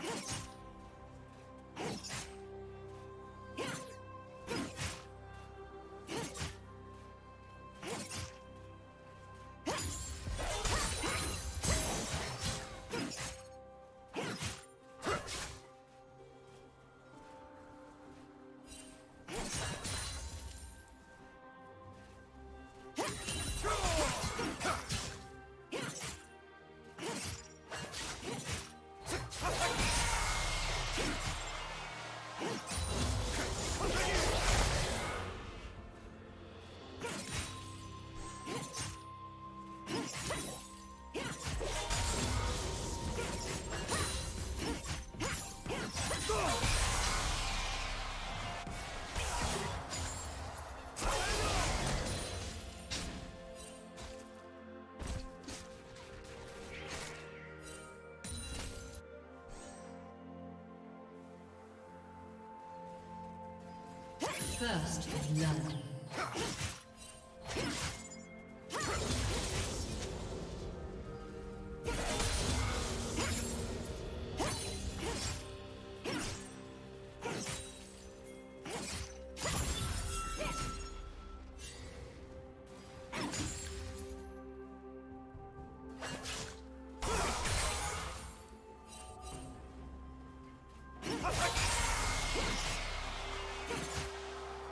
Huh? First blood.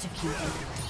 Executed.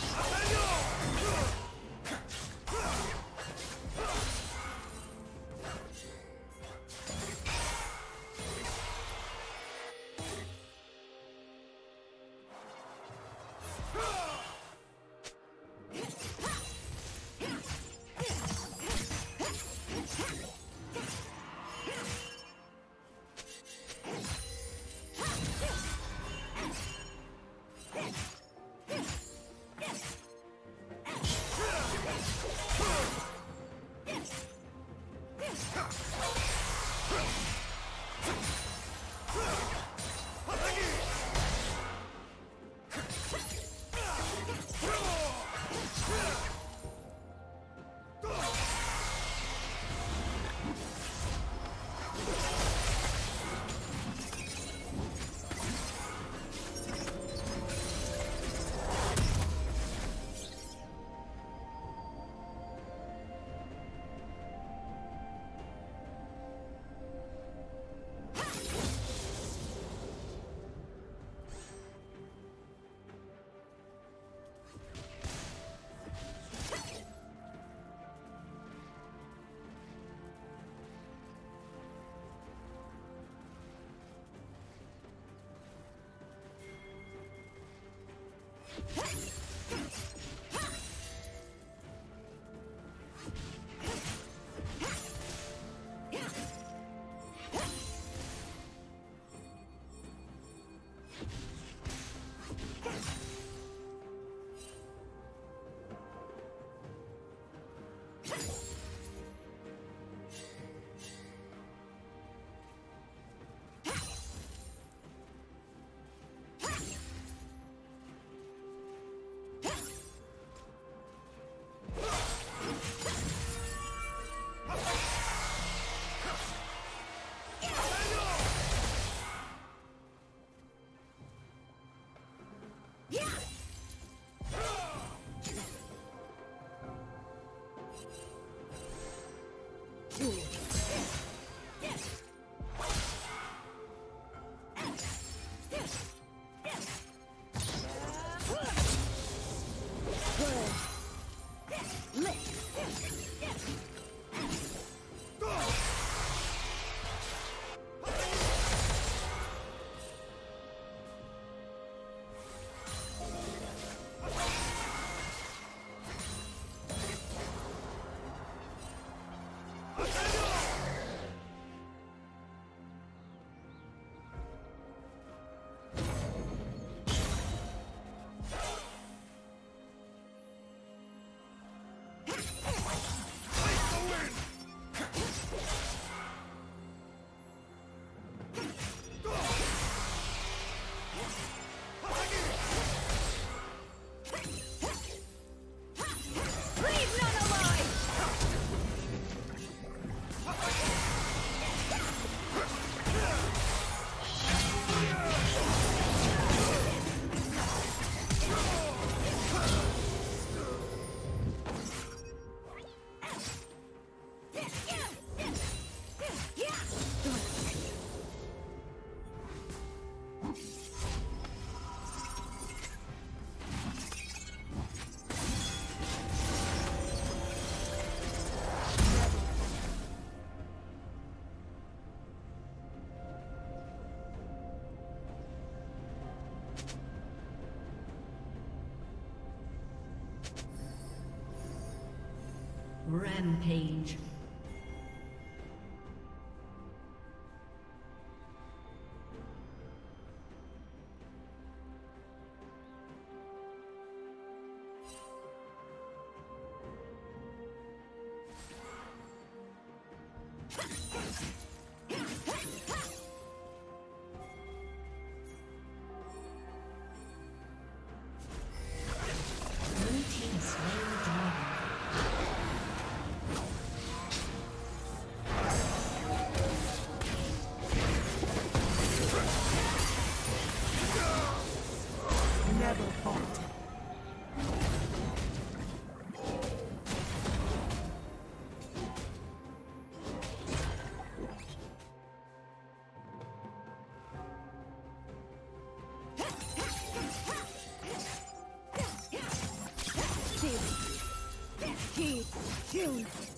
Let's go. Rampage. killed.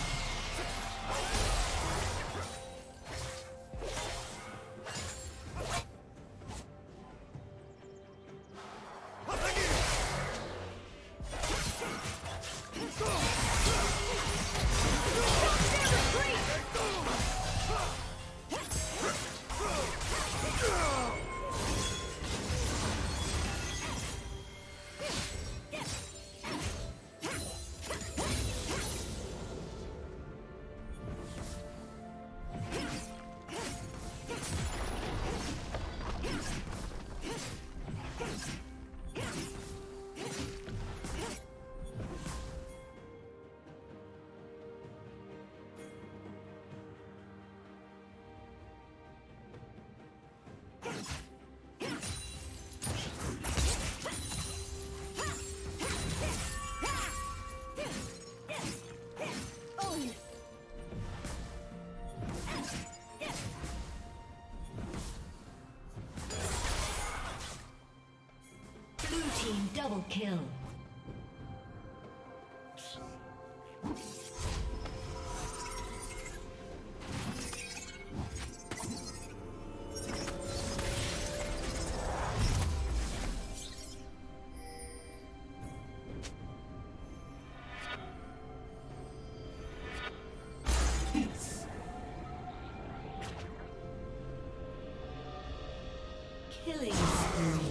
Killing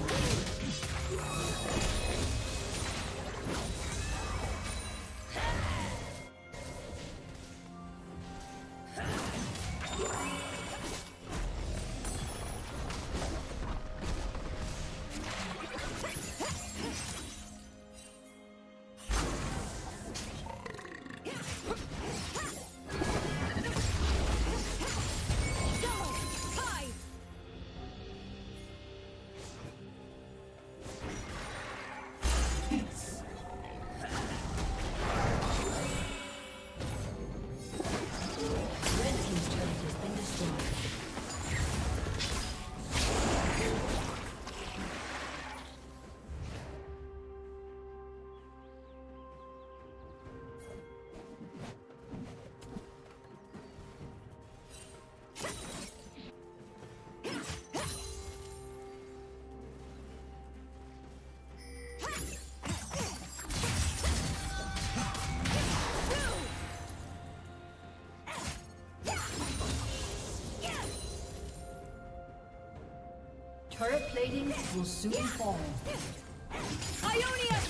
Turret plating will soon fall. Ionia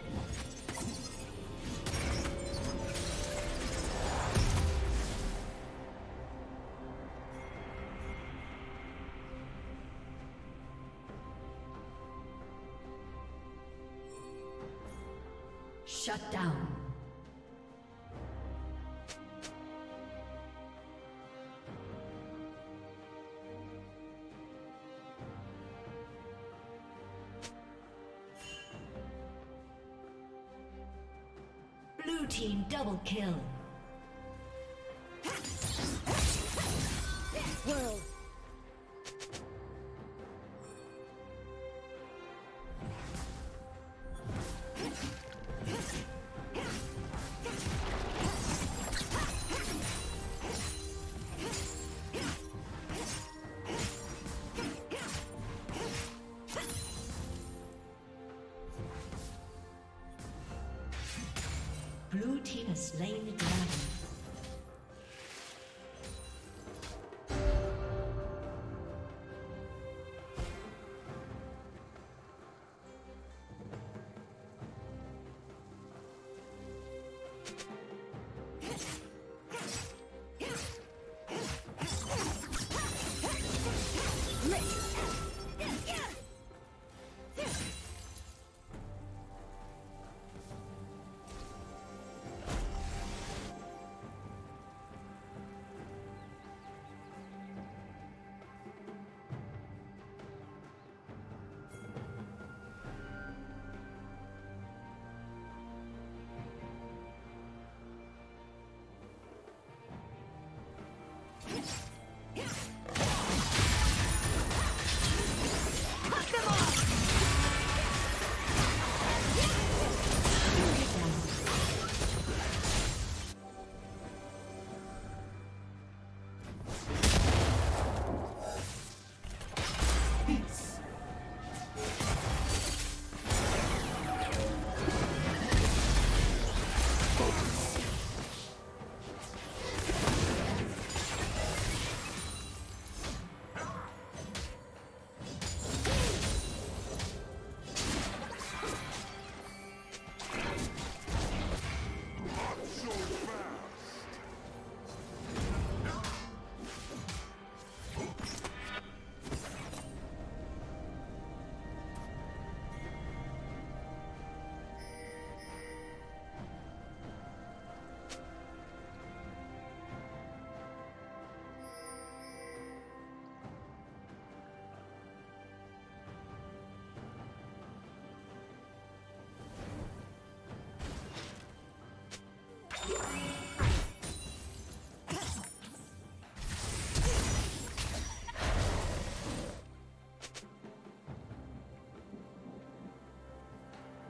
Team double kill.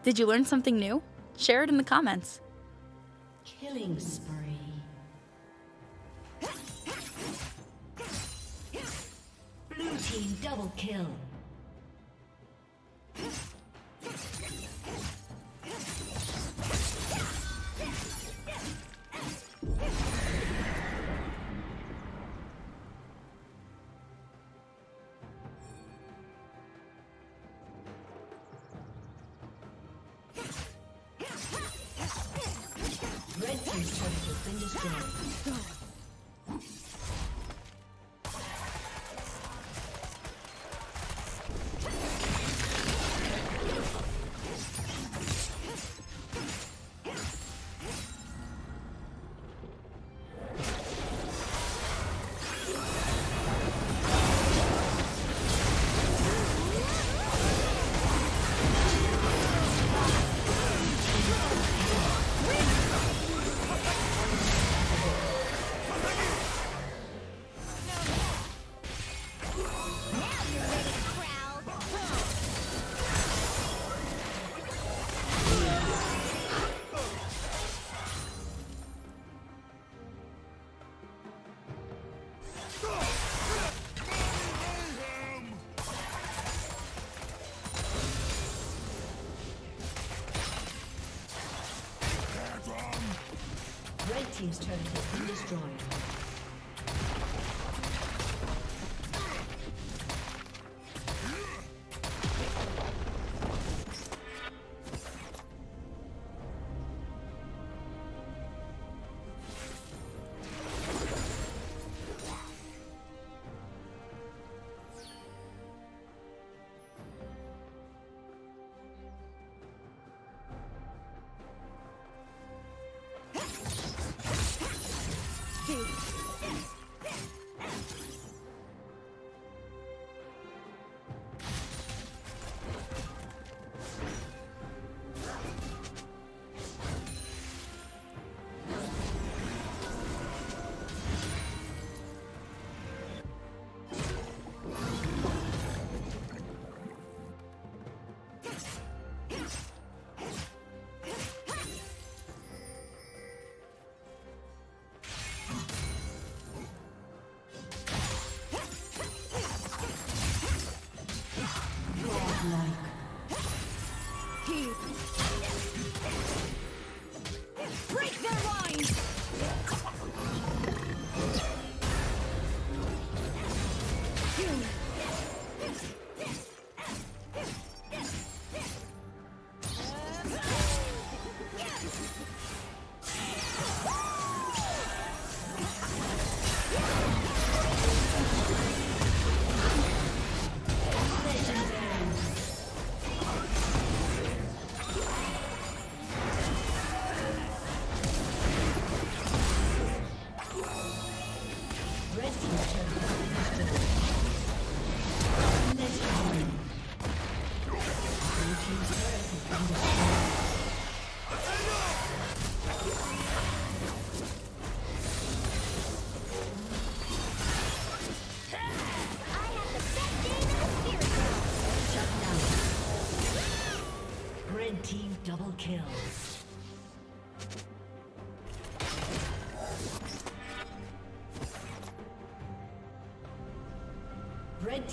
Did you learn something new? Share it in the comments. Killing spree. Blue team double kill. Team's turret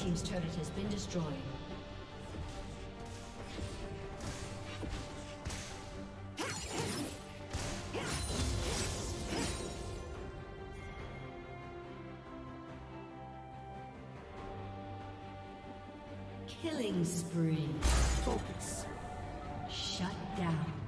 Team's turret has been destroyed. Killing spree. Focus. Shut down.